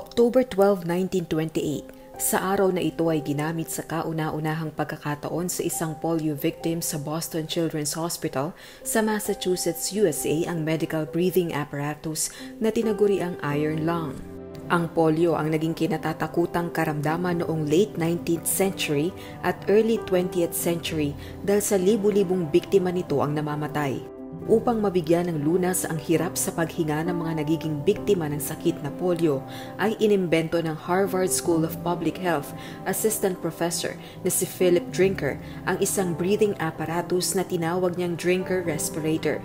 October 12, 1928, sa araw na ito ay ginamit sa kauna-unahang pagkakataon sa isang polio victim sa Boston Children's Hospital sa Massachusetts, USA ang medical breathing apparatus na tinaguri ang iron lung. Ang polio ang naging kinatatakutang karamdaman noong late 19th century at early 20th century dahil sa libu-libong biktima nito ang namamatay. Upang mabigyan ng lunas ang hirap sa paghinga ng mga nagiging biktima ng sakit na polio, ay inimbento ng Harvard School of Public Health Assistant Professor na si Philip Drinker ang isang breathing apparatus na tinawag niyang Drinker Respirator.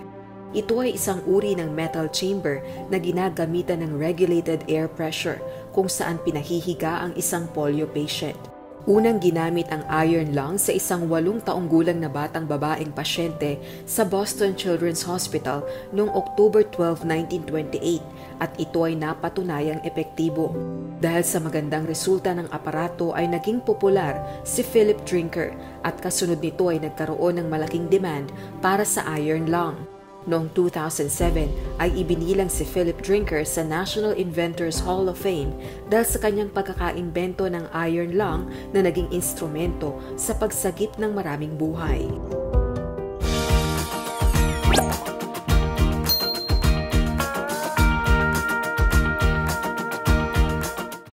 Ito ay isang uri ng metal chamber na ginagamitan ng regulated air pressure kung saan pinahihiga ang isang polio patient. Unang ginamit ang iron lung sa isang walong taong gulang na batang babaeng pasyente sa Boston Children's Hospital noong October 12, 1928 at ito ay napatunayang epektibo. Dahil sa magandang resulta ng aparato ay naging popular si Philip Drinker at kasunod nito ay nagkaroon ng malaking demand para sa iron lung. Noong 2007 ay ibinilang si Philip Drinker sa National Inventors Hall of Fame dahil sa kanyang pagkakaimbento ng iron lung na naging instrumento sa pagsagip ng maraming buhay.